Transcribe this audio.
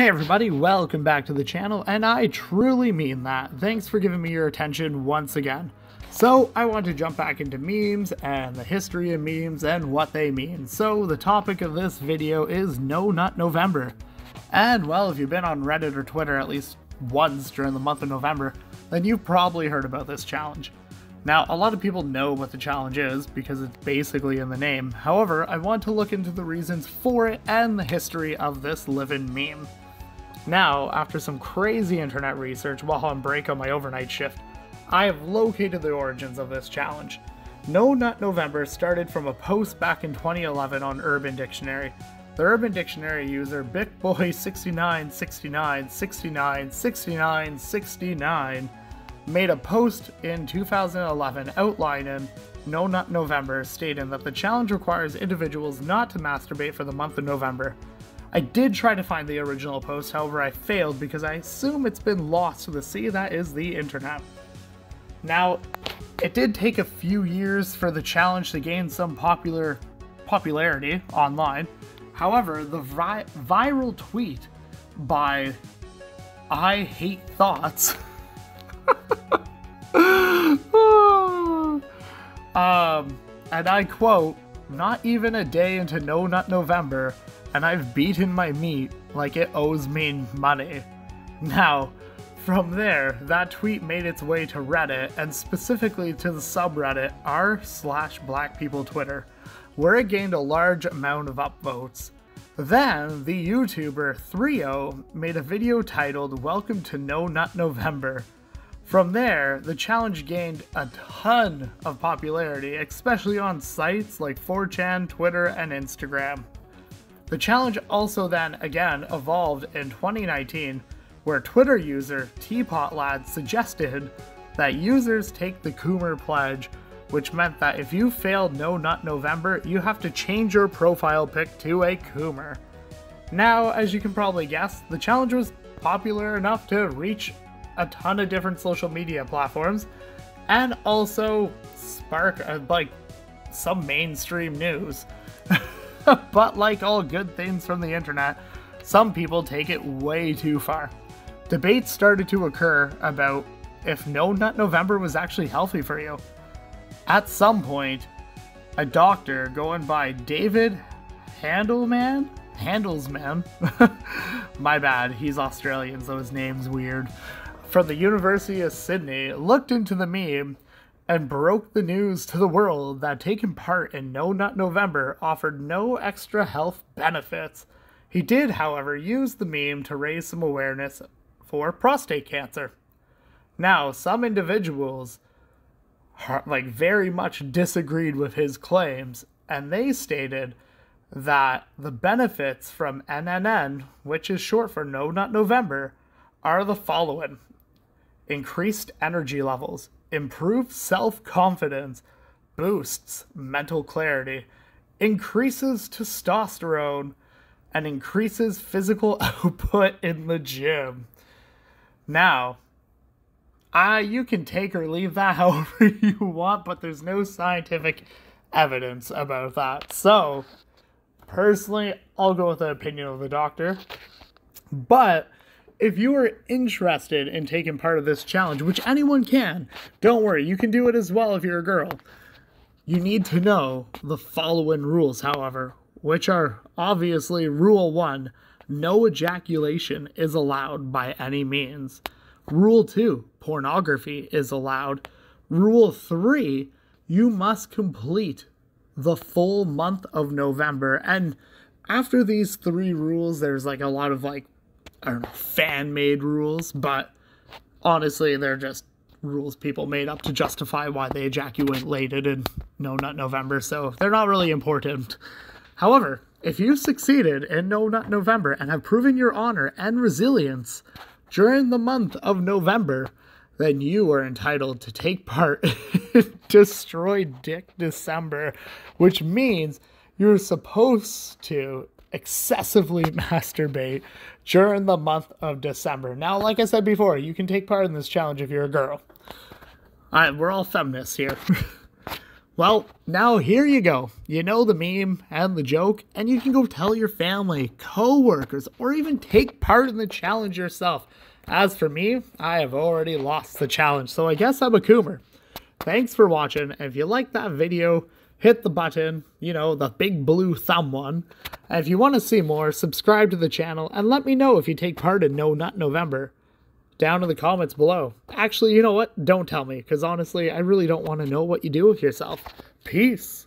Hey everybody, welcome back to the channel, and I truly mean that. Thanks for giving me your attention once again. So, I want to jump back into memes and the history of memes and what they mean. So, the topic of this video is No Nut November. And, well, if you've been on Reddit or Twitter at least once during the month of November, then you've probably heard about this challenge. Now, a lot of people know what the challenge is because it's basically in the name. However, I want to look into the reasons for it and the history of this living meme. Now, after some crazy internet research while on break on my overnight shift, I have located the origins of this challenge. No Nut November started from a post back in 2011 on Urban Dictionary. The Urban Dictionary user BitBoy6969696969 made a post in 2011 outlining No Nut November, stating that the challenge requires individuals not to masturbate for the month of November. I did try to find the original post, however, I failed because I assume it's been lost to the sea that is the internet. Now, it did take a few years for the challenge to gain some popular popularity online. However, the vi viral tweet by I Hate Thoughts and I quote, not even a day into No Nut November, and I've beaten my meat like it owes me money. Now, from there, that tweet made its way to Reddit, and specifically to the subreddit r slash black people Twitter, where it gained a large amount of upvotes. Then, the YouTuber Thrio made a video titled Welcome to No Nut November. From there, the challenge gained a ton of popularity, especially on sites like 4chan, Twitter, and Instagram. The challenge also then again evolved in 2019, where Twitter user Teapot Lad suggested that users take the Coomer Pledge, which meant that if you failed No Nut November, you have to change your profile pic to a Coomer. Now, as you can probably guess, the challenge was popular enough to reach a ton of different social media platforms and also spark uh, like some mainstream news. but like all good things from the internet, some people take it way too far. Debates started to occur about if No Nut November was actually healthy for you. At some point, a doctor going by David Handelman, Handelsman, my bad, he's Australian, so his name's weird, from the University of Sydney looked into the meme and broke the news to the world that taking part in No Nut November offered no extra health benefits. He did, however, use the meme to raise some awareness for prostate cancer. Now, some individuals like very much disagreed with his claims and they stated that the benefits from NNN, which is short for No Nut November, are the following increased energy levels, improved self confidence, boosts mental clarity, increases testosterone, and increases physical output in the gym. Now, uh, you can take or leave that however you want, but there's no scientific evidence about that. So, personally, I'll go with the opinion of the doctor. But if you are interested in taking part of this challenge, which anyone can, don't worry, you can do it as well if you're a girl. You need to know the following rules, however, which are obviously rule one no ejaculation is allowed by any means. Rule two pornography is allowed. Rule three you must complete the full month of November. And after these three rules, there's like a lot of like I don't know, fan made rules, but honestly, they're just rules people made up to justify why they ejaculated late in No Nut November, so they're not really important. However, if you've succeeded in No Nut November and have proven your honor and resilience during the month of November, then you are entitled to take part in Destroy Dick December, which means you're supposed to excessively masturbate during the month of December. Now, like I said before, you can take part in this challenge if you're a girl. All right, we're all feminists here. Well, now here you go. You know the meme and the joke, and you can go tell your family, co-workers, or even take part in the challenge yourself. As for me, I have already lost the challenge, so I guess I'm a coomer. Thanks for watching. If you like that video, hit the button, you know, the big blue thumb one. And if you want to see more, subscribe to the channel and let me know if you take part in No Nut November down in the comments below. Actually, you know what? Don't tell me, because honestly, I really don't want to know what you do with yourself. Peace.